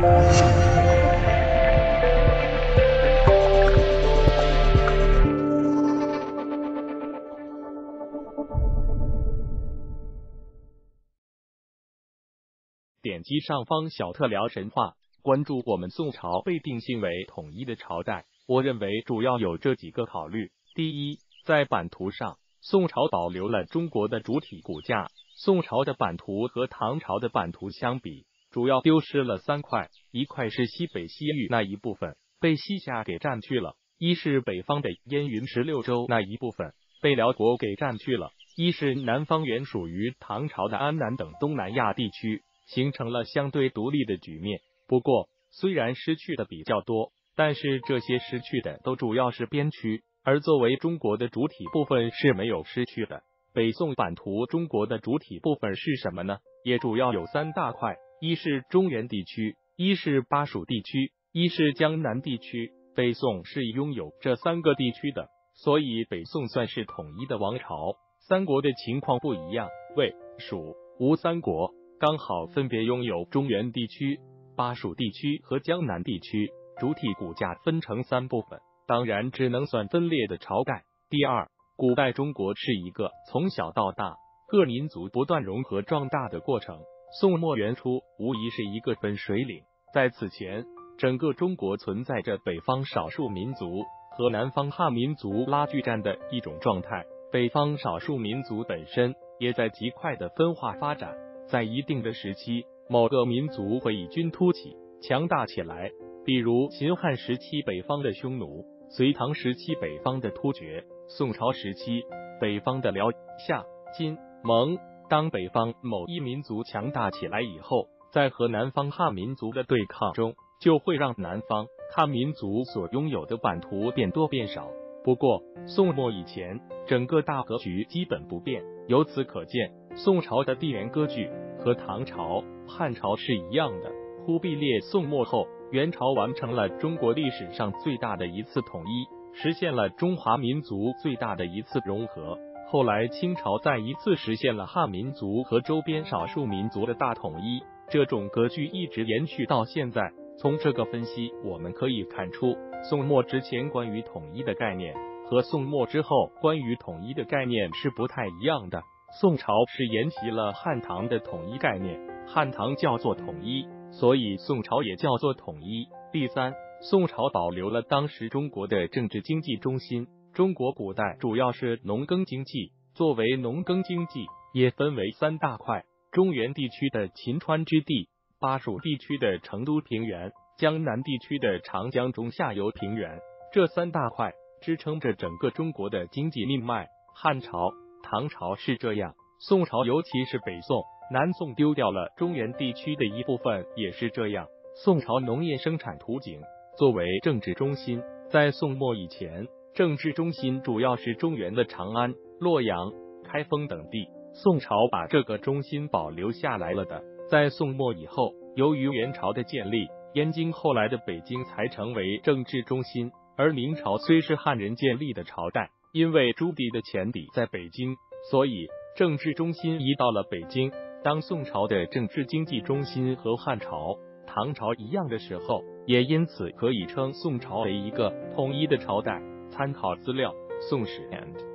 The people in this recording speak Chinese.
点击上方小特聊神话，关注我们宋朝被定性为统一的朝代。我认为主要有这几个考虑：第一，在版图上，宋朝保留了中国的主体骨架。宋朝的版图和唐朝的版图相比，主要丢失了三块：一块是西北西域那一部分被西夏给占据了；一是北方的燕云十六州那一部分被辽国给占据了；一是南方原属于唐朝的安南等东南亚地区。形成了相对独立的局面。不过，虽然失去的比较多，但是这些失去的都主要是边区，而作为中国的主体部分是没有失去的。北宋版图中国的主体部分是什么呢？也主要有三大块：一是中原地区，一是巴蜀地区，一是江南地区。北宋是拥有这三个地区的，所以北宋算是统一的王朝。三国的情况不一样，魏、蜀、吴三国。刚好分别拥有中原地区、巴蜀地区和江南地区，主体骨架分成三部分，当然只能算分裂的朝代。第二，古代中国是一个从小到大各民族不断融合壮大的过程。宋末元初无疑是一个分水岭，在此前，整个中国存在着北方少数民族和南方汉民族拉锯战的一种状态，北方少数民族本身也在极快的分化发展。在一定的时期，某个民族会异军突起，强大起来。比如秦汉时期北方的匈奴，隋唐时期北方的突厥，宋朝时期北方的辽、夏、金、蒙。当北方某一民族强大起来以后，在和南方汉民族的对抗中，就会让南方汉民族所拥有的版图变多变少。不过，宋末以前，整个大格局基本不变。由此可见，宋朝的地缘格局和唐朝、汉朝是一样的。忽必烈宋末后，元朝完成了中国历史上最大的一次统一，实现了中华民族最大的一次融合。后来，清朝再一次实现了汉民族和周边少数民族的大统一，这种格局一直延续到现在。从这个分析，我们可以看出。宋末之前关于统一的概念和宋末之后关于统一的概念是不太一样的。宋朝是沿袭了汉唐的统一概念，汉唐叫做统一，所以宋朝也叫做统一。第三，宋朝保留了当时中国的政治经济中心。中国古代主要是农耕经济，作为农耕经济，也分为三大块：中原地区的秦川之地，巴蜀地区的成都平原。江南地区的长江中下游平原，这三大块支撑着整个中国的经济命脉。汉朝、唐朝是这样，宋朝尤其是北宋、南宋丢掉了中原地区的一部分也是这样。宋朝农业生产图景作为政治中心，在宋末以前，政治中心主要是中原的长安、洛阳、开封等地。宋朝把这个中心保留下来了的。在宋末以后，由于元朝的建立。燕京后来的北京才成为政治中心，而明朝虽是汉人建立的朝代，因为朱棣的前邸在北京，所以政治中心移到了北京。当宋朝的政治经济中心和汉朝、唐朝一样的时候，也因此可以称宋朝为一个统一的朝代。参考资料：宋史 and。